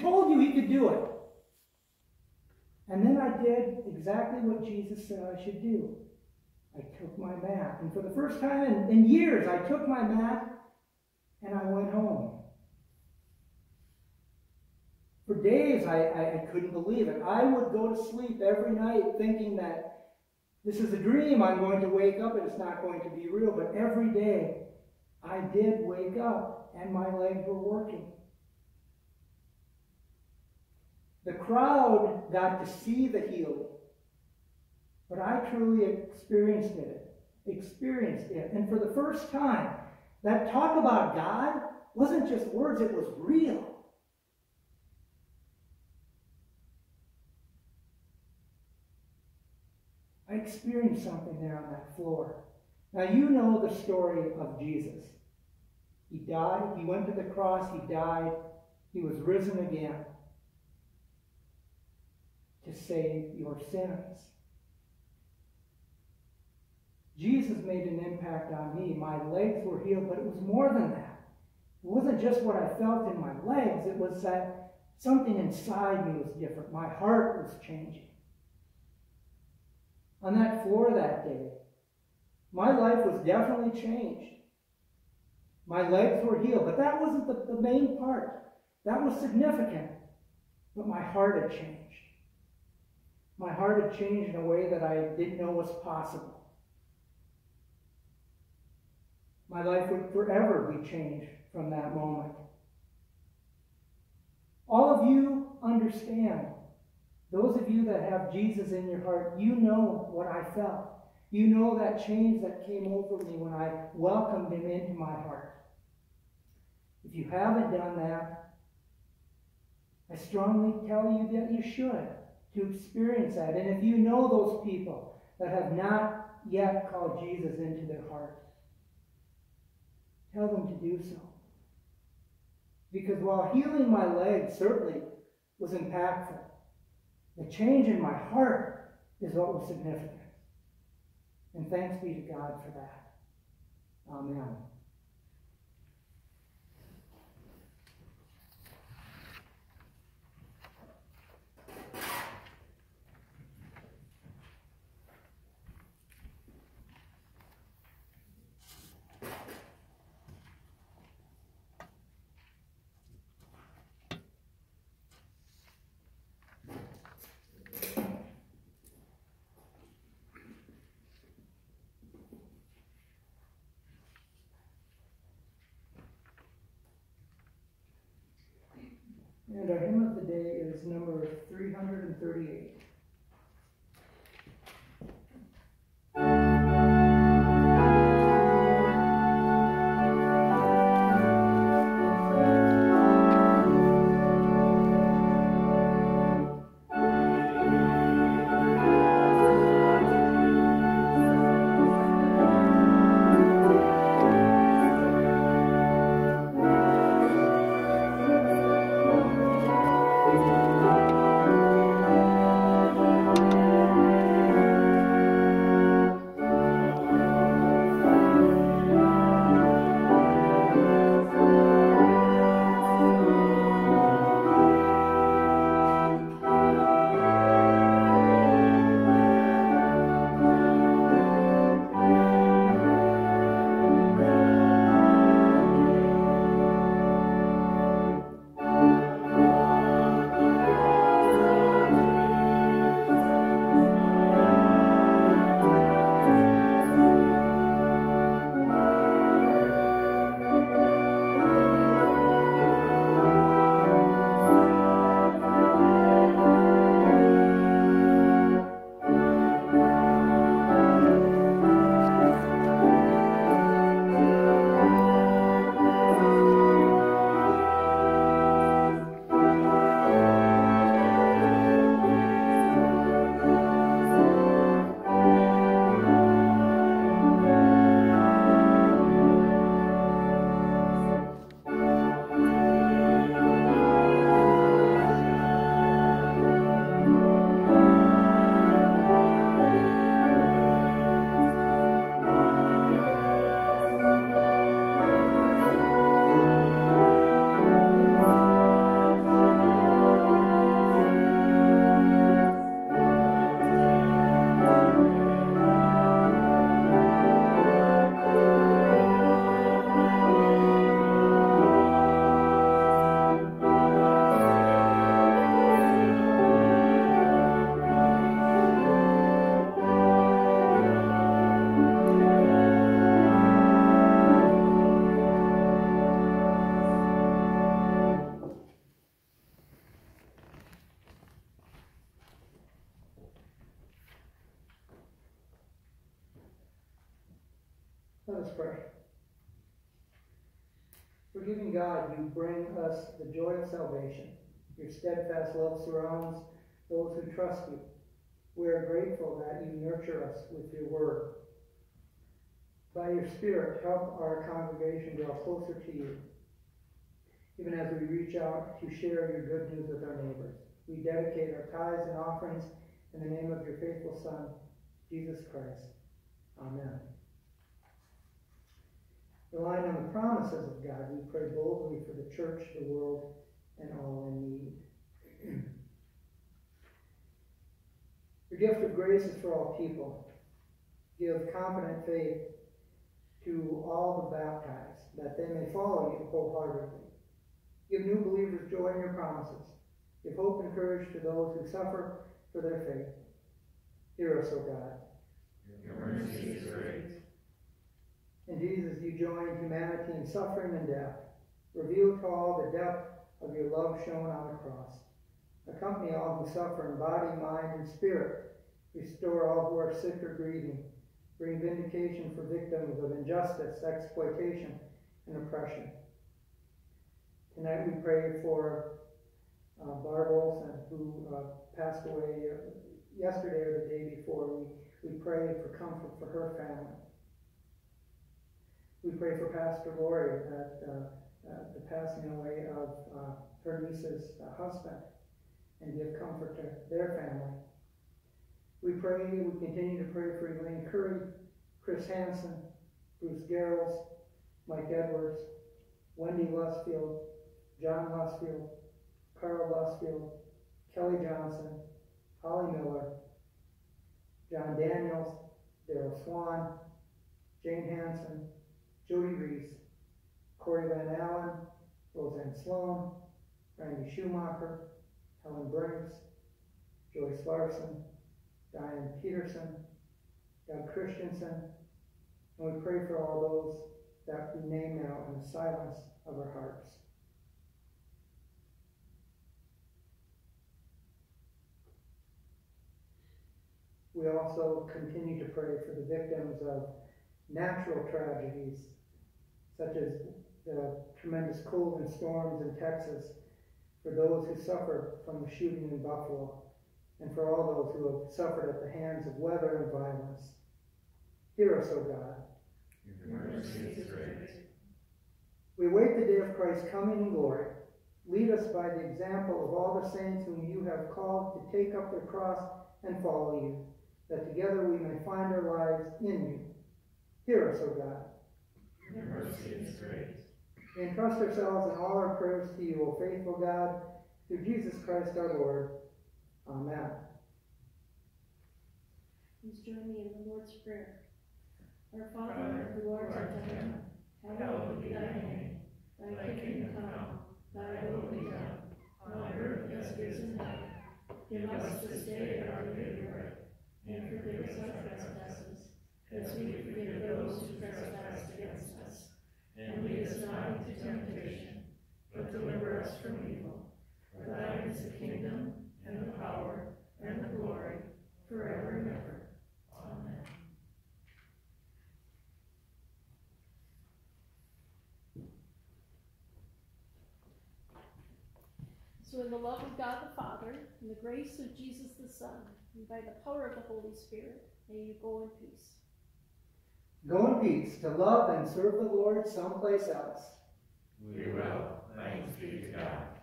told you he could do it. And then I did exactly what Jesus said I should do. I took my mat. And for the first time in, in years, I took my mat and I went home. For days, I, I, I, couldn't believe it. I would go to sleep every night thinking that this is a dream. I'm going to wake up and it's not going to be real. But every day, I did wake up and my legs were working. The crowd got to see the healing, but I truly experienced it. Experienced it. And for the first time, that talk about God wasn't just words, it was real. I experienced something there on that floor. Now, you know the story of Jesus. He died, he went to the cross, he died, he was risen again to save your sins. Jesus made an impact on me. My legs were healed, but it was more than that. It wasn't just what I felt in my legs, it was that something inside me was different. My heart was changing on that floor that day. My life was definitely changed. My legs were healed, but that wasn't the, the main part. That was significant, but my heart had changed. My heart had changed in a way that I didn't know was possible. My life would forever be changed from that moment. All of you understand those of you that have Jesus in your heart, you know what I felt. You know that change that came over me when I welcomed him into my heart. If you haven't done that, I strongly tell you that you should to experience that. And if you know those people that have not yet called Jesus into their heart, tell them to do so. Because while healing my leg certainly was impactful, the change in my heart is what was significant. And thanks be to God for that. Amen. And our hymn of the day is number 338. Let's pray. Forgiving God, you bring us the joy of salvation. Your steadfast love surrounds those who trust you. We are grateful that you nurture us with your word. By your Spirit, help our congregation draw closer to you, even as we reach out to share your good news with our neighbors. We dedicate our tithes and offerings in the name of your faithful Son, Jesus Christ. Amen. Relying on the promises of God, we pray boldly for the church, the world, and all in need. Your gift of grace is for all people. Give confident faith to all the baptized, that they may follow you wholeheartedly. Give new believers joy in your promises. Give hope and courage to those who suffer for their faith. Hear us, O God. Your mercy is great. In Jesus, you join humanity in suffering and death. Reveal to all the depth of your love shown on the cross. Accompany all who suffer in body, mind, and spirit. Restore all who are sick or grieving. Bring vindication for victims of injustice, exploitation, and oppression. Tonight we pray for uh, Barb Olson, who uh, passed away yesterday or the day before. We, we pray for comfort for her family. We pray for Pastor Lori at uh, uh, the passing away of uh, her niece's uh, husband and give comfort to their family. We pray, we continue to pray for Elaine Curry, Chris Hansen, Bruce Garrels, Mike Edwards, Wendy Lusfield, John Lusfield, Carl Lusfield, Kelly Johnson, Holly Miller, John Daniels, Daryl Swan, Jane Hanson, Jody Reese, Corey Van Allen, Roseanne Sloan, Randy Schumacher, Helen Brinks, Joyce Larson, Diane Peterson, Doug Christensen, and we pray for all those that we name now in the silence of our hearts. We also continue to pray for the victims of natural tragedies, such as the tremendous cold and storms in Texas, for those who suffered from the shooting in Buffalo, and for all those who have suffered at the hands of weather and violence. Hear us, O God. Your mercy is great. We await the day of Christ's coming in glory. Lead us by the example of all the saints whom you have called to take up their cross and follow you, that together we may find our lives in you. Hear us, O God. Your mercy is great. We entrust ourselves and all our prayers to you, O faithful God, through Jesus Christ our Lord. Amen. Please join me in the Lord's Prayer. Our Father, who art in heaven, hallowed be thy name. Thy kingdom come, thy will be done, on earth as it is in heaven. Give us this day our daily bread, and forgive us our trespasses, as we forgive those who trespass against us. Lead us not into temptation, but deliver us from evil. For thine is the kingdom, and the power, and the glory, forever and ever. Amen. So in the love of God the Father, and the grace of Jesus the Son, and by the power of the Holy Spirit, may you go in peace. Go in peace to love and serve the Lord someplace else. We will. Thanks be to God.